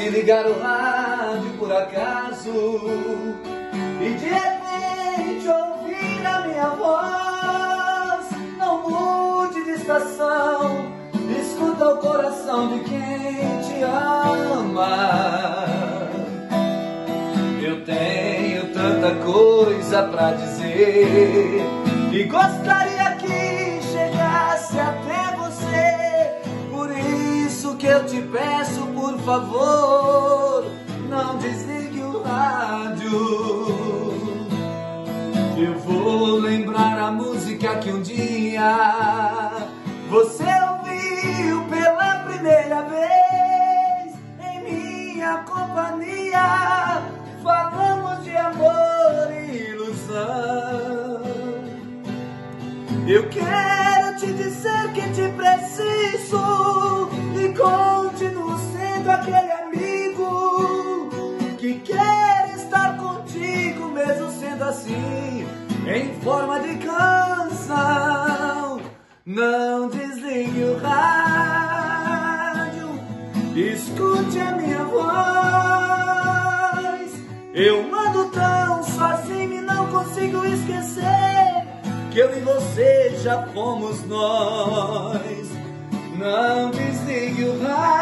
Se ligar o rádio por acaso e de repente ouvir a minha voz, não mude de estação, escuta o coração de quem te ama. Eu tenho tanta coisa pra dizer e gostaria que eu te peço, por favor, não desligue o rádio. Eu vou lembrar a música que um dia você ouviu pela primeira vez em minha companhia. Falamos de amor e ilusão. Eu quero te dizer que te preciso assim, em forma de canção. Não desligue o rádio, escute a minha voz. Eu ando tão sozinho e não consigo esquecer que eu e você já fomos nós. Não desligue o rádio.